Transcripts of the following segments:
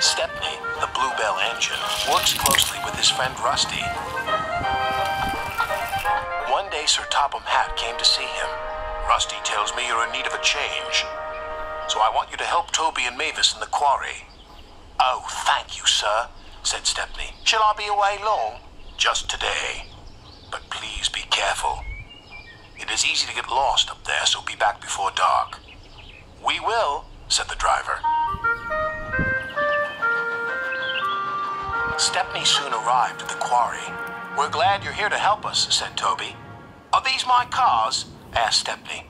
Stepney, the Bluebell engine, works closely with his friend Rusty. One day, Sir Topham Hatt came to see him. Rusty tells me you're in need of a change. So I want you to help Toby and Mavis in the quarry. Oh, thank you, sir, said Stepney. Shall I be away long? Just today. But please be careful. It is easy to get lost up there, so be back before dark. We will, said the driver. Stepney soon arrived at the quarry. We're glad you're here to help us, said Toby. Are these my cars? asked Stepney.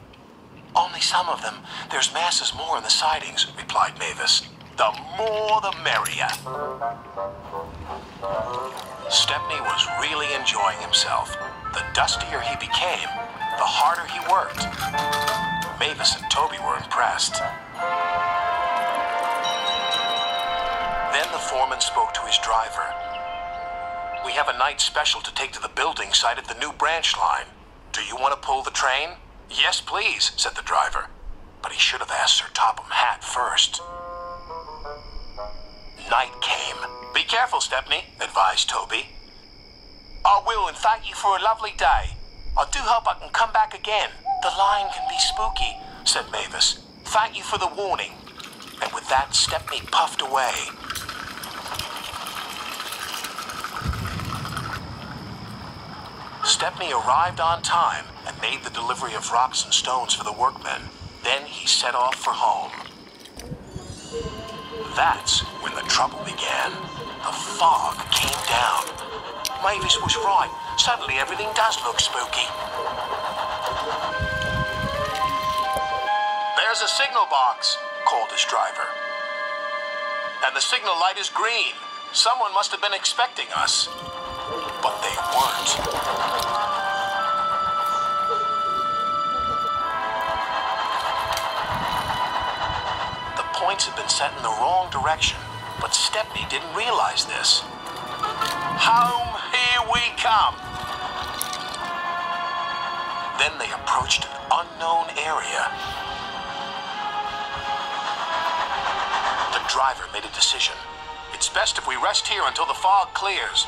Only some of them. There's masses more in the sidings, replied Mavis. The more the merrier. Stepney was really enjoying himself. The dustier he became, the harder he worked. Mavis and Toby were impressed. Foreman spoke to his driver. We have a night special to take to the building site at the new branch line. Do you want to pull the train? Yes, please, said the driver. But he should have asked Sir Topham Hatt first. Night came. Be careful, Stepney, advised Toby. I will, and thank you for a lovely day. I do hope I can come back again. The line can be spooky, said Mavis. Thank you for the warning. And with that, Stepney puffed away. Stepney arrived on time and made the delivery of rocks and stones for the workmen. Then he set off for home. That's when the trouble began. The fog came down. Mavis was right. Suddenly everything does look spooky. There's a signal box, called his driver. And the signal light is green. Someone must have been expecting us. But they weren't. Set in the wrong direction, but Stepney didn't realize this. Home, here we come. Then they approached an unknown area. The driver made a decision. It's best if we rest here until the fog clears.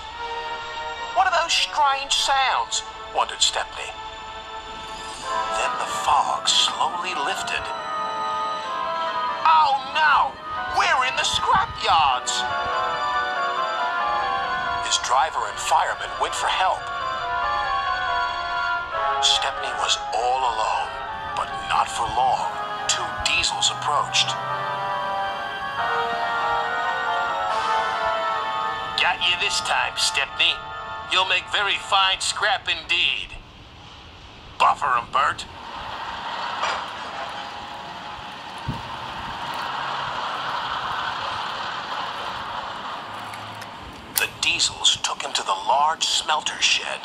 What are those strange sounds? wondered Stepney. Then the fog slowly lifted. In the scrap yards! His driver and fireman went for help. Stepney was all alone, but not for long. Two diesels approached. Got you this time, Stepney. You'll make very fine scrap indeed. Buffer 'em, Bert. The diesels took him to the large smelter shed.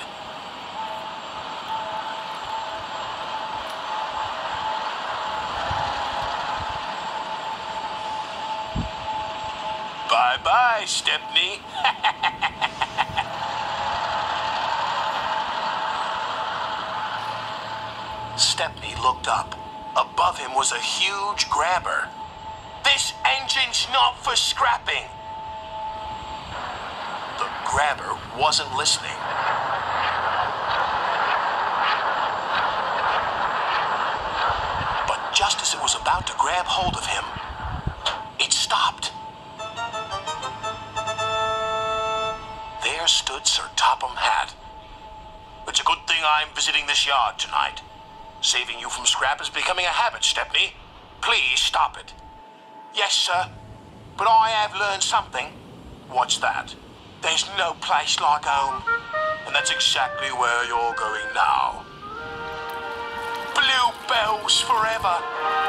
Bye bye, Stepney. Stepney looked up. Above him was a huge grabber. This engine's not for scrapping. Grabber wasn't listening. But just as it was about to grab hold of him, it stopped. There stood Sir Topham Hatt. It's a good thing I'm visiting this yard tonight. Saving you from scrap is becoming a habit, Stepney. Please stop it. Yes, sir. But I have learned something. What's that? There's no place like home. And that's exactly where you're going now. Bluebells forever.